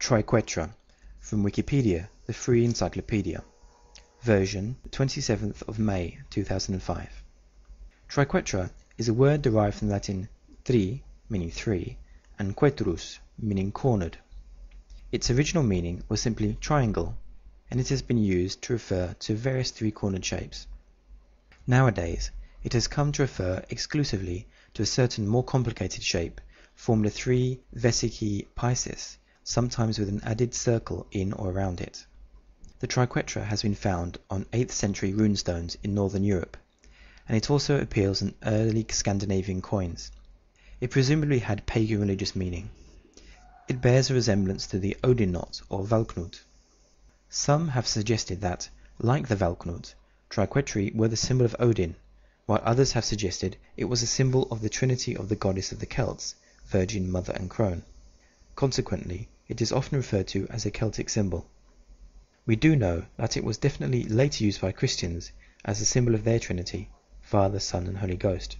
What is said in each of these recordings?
Triquetra from Wikipedia, the free encyclopedia. Version 27th of May 2005. Triquetra is a word derived from Latin tri, meaning three, and quetrus, meaning cornered. Its original meaning was simply triangle, and it has been used to refer to various three-cornered shapes. Nowadays, it has come to refer exclusively to a certain more complicated shape formed of three vesicae piscis, sometimes with an added circle in or around it. The triquetra has been found on 8th century runestones in northern Europe, and it also appears in early Scandinavian coins. It presumably had pagan religious meaning. It bears a resemblance to the Odin knot or Valknut. Some have suggested that, like the Valknut, triquetri were the symbol of Odin, while others have suggested it was a symbol of the trinity of the goddess of the Celts, Virgin Mother and Crone. Consequently, it is often referred to as a Celtic symbol. We do know that it was definitely later used by Christians as a symbol of their Trinity, Father, Son, and Holy Ghost.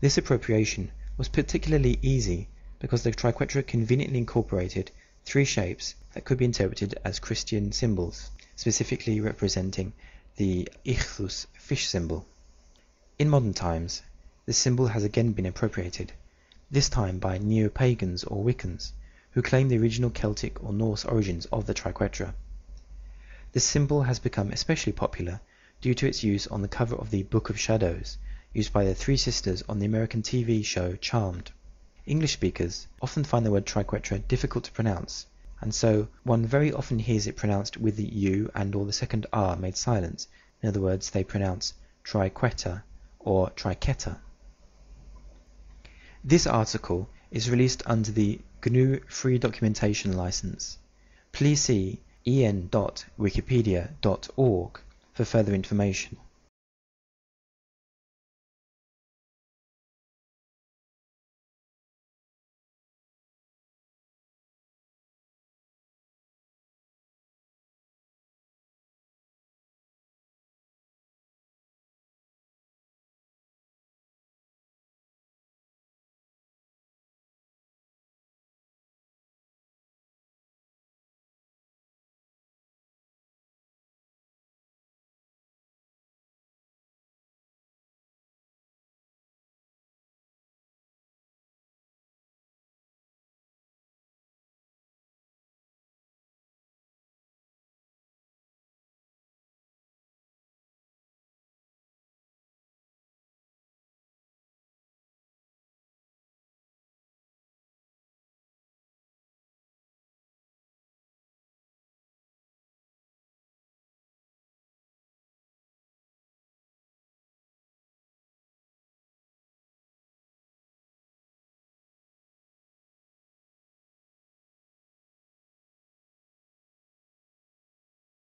This appropriation was particularly easy because the triquetra conveniently incorporated three shapes that could be interpreted as Christian symbols, specifically representing the ichthus fish symbol. In modern times, this symbol has again been appropriated, this time by neo-pagans or Wiccans, who claim the original Celtic or Norse origins of the triquetra. This symbol has become especially popular due to its use on the cover of the Book of Shadows, used by the three sisters on the American TV show Charmed. English speakers often find the word triquetra difficult to pronounce, and so one very often hears it pronounced with the U and or the second R made silent. In other words, they pronounce triqueta or triqueta. This article is released under the GNU Free Documentation License. Please see en.wikipedia.org for further information.